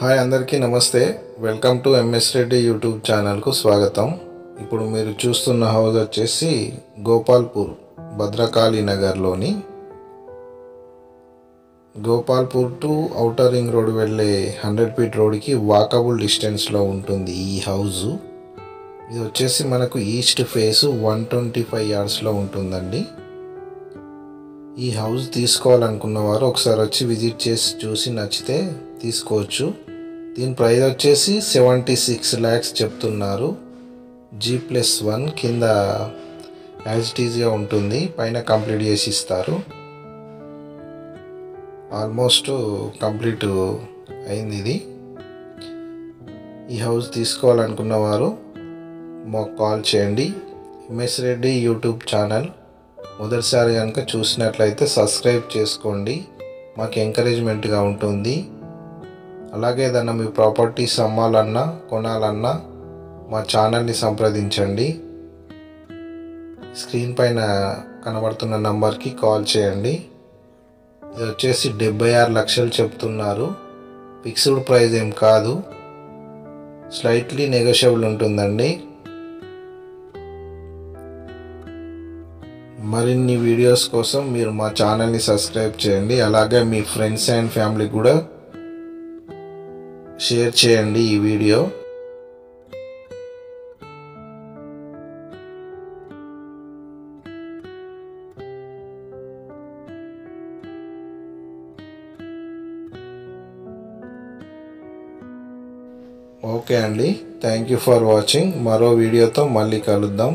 Hi అందరికీ నమస్తే. Welcome to MS Reddy YouTube ఛానల్కు స్వాగతం. ఇప్పుడు మీరు చూస్తున్న హౌస్ వచ్చేసి గోపాల్పూర్ భద్రకాళి నగర్లోని Gopalpur to outer ring road వెళ్ళే హండ్రెడ్ ఫీట్ రోడ్కి వాకబుల్ డిస్టెన్స్లో ఉంటుంది ఈ హౌస్. ఇది వచ్చేసి మనకు east face one twenty five యార్డ్స్లో ఉంటుందండి. ఈ హౌస్ తీసుకోవాలనుకున్న వారు ఒకసారి వచ్చి విజిట్ చేసి చూసి నచ్చితే తీసుకోవచ్చు. దీని ప్రైస్ వచ్చేసి సెవెంటీ సిక్స్ ల్యాక్స్ చెప్తున్నారు. జీ ప్లస్ వన్ కింద యాజ్ ఇట్ ఈజ్గా ఉంటుంది. పైన కంప్లీట్ చేసి ఇస్తారు. ఆల్మోస్ట్ కంప్లీట్ అయింది ఇది. ఈ హౌస్ తీసుకోవాలనుకున్న వారు మాకు కాల్ చేయండి. MS Reddy YouTube channel. మొదటిసారి కనుక చూసినట్లయితే సబ్స్క్రైబ్ చేసుకోండి. మాకు ఎంకరేజ్మెంట్గా ఉంటుంది. అలాగే ఏదన్నా మీ ప్రాపర్టీస్ అమ్మాలన్నా కొనాలన్నా మా ఛానల్ని సంప్రదించండి. స్క్రీన్ పైన కనబడుతున్న నంబర్కి కాల్ చేయండి. ఇది వచ్చేసి డెబ్బై ఆరు లక్షలు చెప్తున్నారు. ఫిక్స్డ్ ప్రైస్ ఏం కాదు. స్లైట్లీ నెగోషియబుల్ ఉంటుందండి. మరిన్ని వీడియోస్ కోసం మీరు మా ఛానల్ని సబ్స్క్రైబ్ చేయండి. అలాగే మీ ఫ్రెండ్స్ అండ్ ఫ్యామిలీ కూడా షేర్ చేయండి ఈ వీడియో. ఓకే అండి. Thank you for watching. మరో వీడియోతో మళ్ళీ కలుద్దాం.